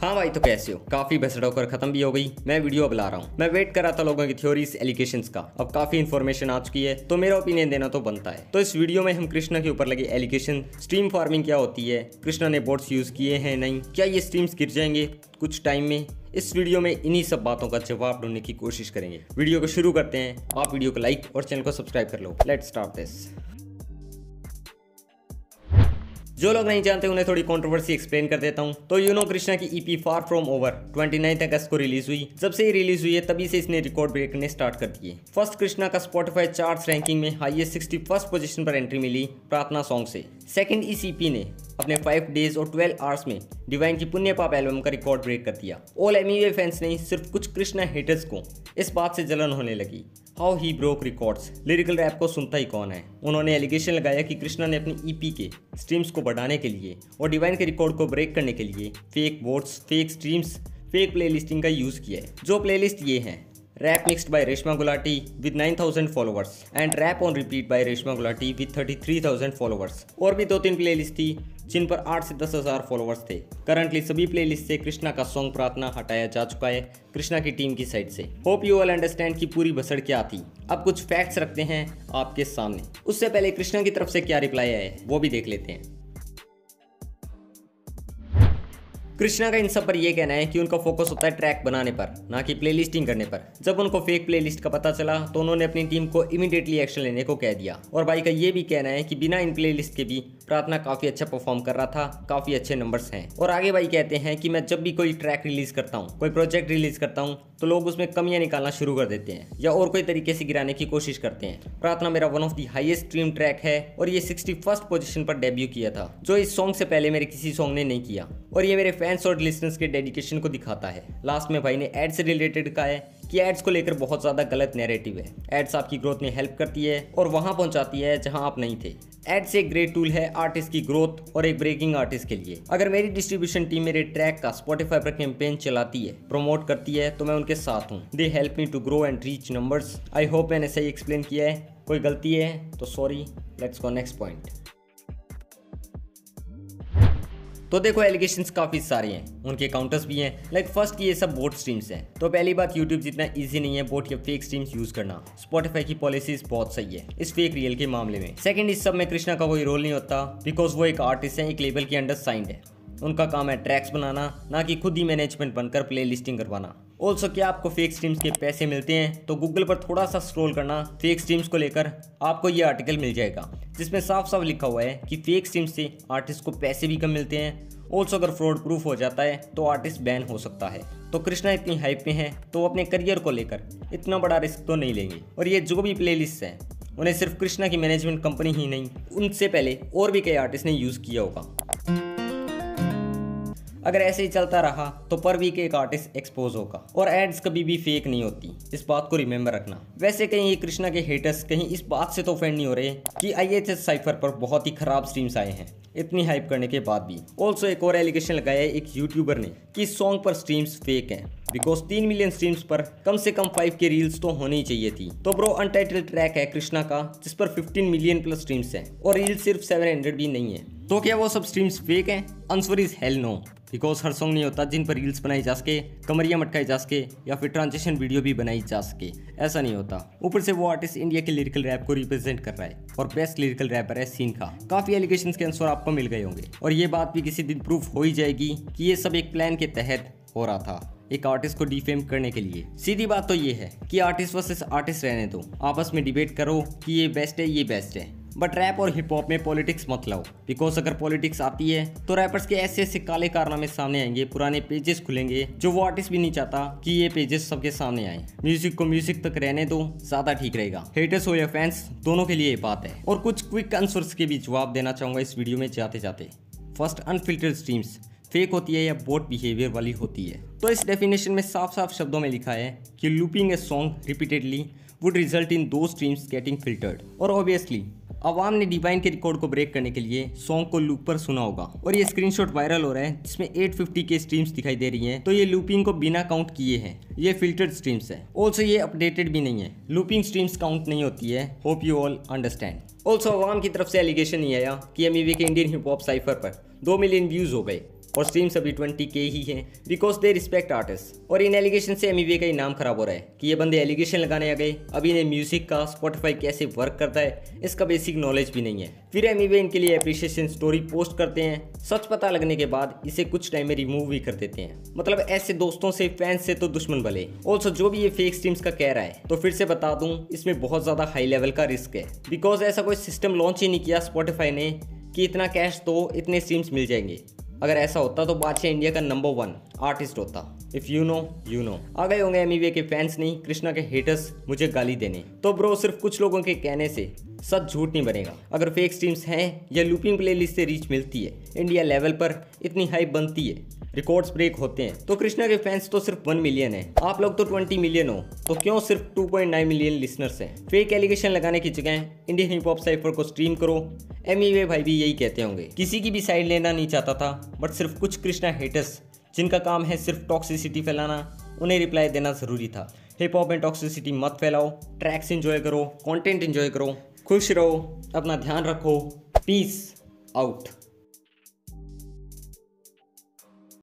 हाँ भाई तो कैसे हो? काफ़ी बसड़ होकर खत्म भी हो गई। मैं वीडियो बुला रहा हूँ। मैं वेट कर रहा था लोगों की थ्योरीज एलिगेशन का। अब काफ़ी इन्फॉर्मेशन आ चुकी है तो मेरा ओपिनियन देना तो बनता है। तो इस वीडियो में हम कृष्णा के ऊपर लगे एलिगेशन स्ट्रीम फ़ार्मिंग क्या होती है? कृष्णा ने बोट्स यूज़ किए हैं नहीं? क्या ये स्ट्रीम्स गिर जाएँगे कुछ टाइम में? इस वीडियो में इन्हीं सब बातों का जवाब ढूँढने की कोशिश करेंगे। वीडियो को शुरू करते हैं। आप वीडियो को लाइक और चैनल को सब्सक्राइब कर लो। लेट स्टार्ट दिस जो लोग नहीं जानते, उन्हें थोड़ी कंट्रोवर्सी एक्सप्लेन कर देता हूँ। तो यूनो कृष्णा की ईपी फार फ्रॉम ओवर 29 अगस्त को रिलीज़ हुई। जब से ये रिलीज़ हुई है, तभी से इसने रिकॉर्ड ब्रेक करने स्टार्ट कर दिए। फ़र्स्ट कृष्णा का स्पॉटिफाई चार्ट रैंकिंग में हाईएस्ट सिक्सटी फ़र्स्ट पोजिशन पर एंट्री मिली प्रार्थना सॉन्ग से। सेकेंड इस ईपी ने अपने फाइव डेज़ और ट्वेल्व आवर्स में डिवाइन की पुण्य पाप एल्बम का रिकॉर्ड ब्रेक कर दिया। ऑल एमी फैंस नहीं सिर्फ़ कुछ कृष्णा हेटर्स को इस बात से जलन होने लगी। How he broke records lyrical rap को सुनता ही कौन है? उन्होंने एलिगेशन लगाया कि कृष्णा ने अपनी ईपी e के स्ट्रीम्स को बढ़ाने के लिए और डिवाइन के रिकॉर्ड को ब्रेक करने के लिए fake votes fake streams fake playlisting का यूज़ किया है। जो प्लेलिस्ट ये हैं rap mixed by Reshma Gulati with 9000 followers and rap on repeat by Reshma Gulati with 33000 followers और भी दो तीन प्लेलिस्ट थी, जिन पर आठ से दस हज़ार फॉलोवर्स थे। करंटली सभी प्लेलिस्ट से कृष्णा का सॉन्ग प्रार्थना हटाया जा चुका है, कृष्णा की टीम की साइड से। होप यू ऑल अंडरस्टैंड की पूरी बसड़ क्या थी। अब कुछ फैक्ट्स रखते हैं आपके सामने। उससे पहले कृष्णा की तरफ़ से क्या रिप्लाई आया है, वो भी देख लेते हैं। कृष्णा का इन सब पर यह कहना है कि उनका फोकस होता है ट्रैक बनाने पर, ना कि प्ले लिस्टिंग करने पर। जब उनको फेक प्ले लिस्ट का पता चला तो उन्होंने अपनी टीम को इमीडिएटली एक्शन लेने को कह दिया। और भाई का ये भी कहना है कि बिना इन प्ले लिस्ट के भी प्रार्थना काफ़ी अच्छा परफॉर्म कर रहा था, काफ़ी अच्छे नंबर्स हैं। और आगे भाई कहते हैं कि मैं जब भी कोई ट्रैक रिलीज़ करता हूँ, कोई प्रोजेक्ट रिलीज़ करता हूँ तो लोग उसमें कमियाँ निकालना शुरू कर देते हैं, या और कोई तरीके से गिराने की कोशिश करते हैं। प्रार्थना मेरा one of the highest stream track है, और ये सिक्सटी फ़र्स्ट पोजिशन पर डेब्यू किया था, जो इस सॉन्ग से पहले मेरे किसी सॉन्ग ने नहीं किया। और ये मेरे फैंस और लिसनर्स के डेडिकेशन को दिखाता है। लास्ट में भाई ने एड से रिलेटेड कहा है कि एड्स को लेकर बहुत ज़्यादा गलत नैरेटिव है। एड्स आपकी ग्रोथ में हेल्प करती है और वहाँ पहुंचाती है जहाँ आप नहीं थे। एड्स एक ग्रेट टूल है आर्टिस्ट की ग्रोथ और एक ब्रेकिंग आर्टिस्ट के लिए। अगर मेरी डिस्ट्रीब्यूशन टीम मेरे ट्रैक का स्पॉटिफाई पर कैंपेन चलाती है प्रमोट करती है तो मैं उनके साथ हूँ। They help me to grow and reach numbers I hope मैंने सही एक्सप्लेन किया है। कोई गलती है तो sorry let's go next point तो देखो एलिगेशन काफ़ी सारे हैं, उनके काउंटर्स भी हैं। लाइक फ़र्स्ट की ये सब बोट स्ट्रीम्स हैं। तो पहली बात यूट्यूब जितना इजी नहीं है बोट या फेक स्ट्रीम्स यूज़ करना। स्पॉटिफाई की पॉलिसीज़ बहुत सही है, इस फेक रियल के मामले में। सेकंड इस सब में कृष्णा का कोई रोल नहीं होता बिकॉज़ वो एक आर्टिस्ट है, एक लेबल के अंडर साइंड है। उनका काम है ट्रैक्स बनाना, ना कि खुद ही मैनेजमेंट बनकर प्ले लिस्टिंग करवाना। ऑल्सो क्या आपको फेक स्ट्रीम्स के पैसे मिलते हैं? तो गूगल पर थोड़ा सा स्क्रॉल करना फेक स्ट्रीम्स को लेकर आपको ये आर्टिकल मिल जाएगा। जिसमें साफ़ साफ़ लिखा हुआ है कि फेक सिम से आर्टिस्ट को पैसे भी कम मिलते हैं। ऑल्सो अगर फ्रॉड प्रूफ हो जाता है तो आर्टिस्ट बैन हो सकता है। तो कृष्णा इतनी हाइप में है तो अपने करियर को लेकर इतना बड़ा रिस्क तो नहीं लेंगे। और ये जो भी प्ले हैं, उन्हें सिर्फ़ कृष्णा की मैनेजमेंट कंपनी ही नहीं, उनसे पहले और भी कई आर्टिस्ट ने यूज़ किया होगा। अगर ऐसे ही चलता रहा तो पर वीक एक आर्टिस्ट एक्सपोज होगा। और एड्स कभी भी फेक नहीं होती। इस बात को रिमेम्बर रखना। वैसे कहीं ये कृष्णा के हेटर्स कहीं इस बात से तो फेंड नहीं हो रहे कि आई साइफर पर बहुत ही खराब स्ट्रीम्स आए हैं। इतनी हाइप करने के बाद भी। ऑल्सो एक और एलिगेशन लगाया है एक यूट्यूबर ने कि सॉन्ग पर स्ट्रीम्स फेक हैं। बिकॉज़ तीन मिलियन स्ट्रीम्स पर कम से कम फाइव के रील्स तो होनी चाहिए थी। तो ब्रो अनटाइटल ट्रैक है कृष्णा का, जिस पर 15 मिलियन प्लस स्ट्रीम्स हैं। और रील्स सिर्फ़ 700 भी नहीं है। तो क्या वो सब स्ट्रीम्स फेक हैं? Answer is hell no because her song नहीं होता जिन पर रील्स बनाई जा सके, कमरिया मटकाई जा सके, या फिर ट्रांजेक्शन वीडियो भी बनाई जा सके। ऐसा नहीं होता। ऊपर से वो आर्टिस्ट इंडिया के लिरिकल रैप को रिप्रेजेंट कर रहा है और बेस्ट लिरिकल रैपर है सीन का काफ़ी एलिगेशन के आंसर आपको मिल गए होंगे। और ये बात भी किसी दिन प्रूफ हो ही जाएगी कि ये सब एक प्लान के तहत हो रहा था, एक आर्टिस्ट को डिफेम करने के लिए। सीधी बात तो ये है कि आर्टिस्ट वर्सेस आर्टिस्ट रहने दो। आपस में डिबेट करो कि ये बेस्ट है, ये बेस्ट है। बट रैप और हिप हॉप में पॉलिटिक्स मत लाओ। बिकॉज़ अगर पॉलिटिक्स आती है तो रैपर्स के ऐसे ऐसे काले कारनामे सामने आएँगे, पुराने पेजेस खुलेंगे, जो वो आर्टिस्ट भी नहीं चाहता कि ये पेजेस सबके सामने आए। म्यूज़िक को म्यूज़िक तक रहने दो, ज़्यादा ठीक रहेगा। हेटर्स हो या फैंस दोनों के लिए ये बात है। और कुछ क्विक आंसर्स के भी जवाब देना चाहूँगा इस वीडियो में जाते जाते। फ़र्स्ट अनफिल्टर्ड स्ट्रीम्स फेक होती है या बोट बिहेवियर वाली होती है। तो इस डेफिनेशन में साफ़ साफ़ शब्दों में लिखा है कि looping a song repeatedly would result in two streams getting filtered और ऑब्वियसली अवाम ने डिवाइन के रिकॉर्ड को ब्रेक करने के लिए सॉन्ग को लूप पर सुना होगा। और ये स्क्रीनशॉट वायरल हो रहा है, जिसमें 850 के स्ट्रीम्स दिखाई दे रही हैं। तो ये लूपिंग को बिना काउंट किए हैं। ये फिल्टर्ड स्ट्रीम्स है। ऑल्सो ये अपडेटेड भी नहीं है। लूपिंग स्ट्रीम्स काउंट नहीं होती है। Hope you all understand also अवाम की तरफ़ से एलिगेशन नहीं आया कि एम के इंडियन हिप हॉप साइफर पर दो मिलियन व्यूज़ हो गए। और स्ट्रीम्स अभी ट्वेंटी के ही हैं बिकॉज़ दे रिस्पेक्ट आर्टिस्ट और इन एलिगेशन से एम का ही नाम खराब हो रहा है, कि ये बंदे एलिगेशन लगाने आ गए। अभी इन्हें म्यूज़िक का स्पॉटिफाई कैसे वर्क करता है, इसका बेसिक नॉलेज भी नहीं है। फिर एम इनके लिए अप्रिशिएशन स्टोरी पोस्ट करते हैं। सच पता लगने के बाद इसे कुछ टाइम में रिमूव भी कर देते हैं। मतलब ऐसे दोस्तों से फैंस से तो दुश्मन भले। ऑल्सो जो भी ये फेक स्ट्रीम्स का कह रहा है तो फिर से बता दूँ, इसमें बहुत ज़्यादा हाई लेवल का रिस्क है। बिकॉज़ ऐसा कोई सिस्टम लॉन्च ही नहीं किया स्पॉटिफाई ने, कि इतना कैश तो इतने स्ट्रीम्स मिल जाएँगे। अगर ऐसा होता तो बादशाह इंडिया का नंबर वन आर्टिस्ट होता। If you know you know आ गए होंगे एम के फैंस नहीं कृष्णा के हेटर्स मुझे गाली देने। तो ब्रो सिर्फ़ कुछ लोगों के कहने से सच झूठ नहीं बनेगा। अगर फेक स्ट्रीम्स हैं या लूपिंग प्लेलिस्ट से रीच मिलती है इंडिया लेवल पर इतनी हाइप बनती है रिकॉर्ड्स ब्रेक होते हैं तो कृष्णा के फैंस तो सिर्फ़ वन मिलियन है। आप लोग तो ट्वेंटी मिलियन हो तो क्यों सिर्फ़ two point nine million listeners हैं? फेक एलिगेशन लगाने की जगह इंडियन हिप हॉप साइफर को स्ट्रीम करो एम भाई भी यही कहते होंगे। किसी की भी साइड लेना नहीं चाहता था बट सिर्फ़ कुछ कृष्णा हेटर्स जिनका काम है सिर्फ़ टॉक्सिसिटी फैलाना, उन्हें रिप्लाई देना ज़रूरी था। हिप हॉप एंड टॉक्सिसिटी मत फैलाओ ट्रैक्स इंजॉय करो कंटेंट इंजॉय करो, खुश रहो, अपना ध्यान रखो पीस आउट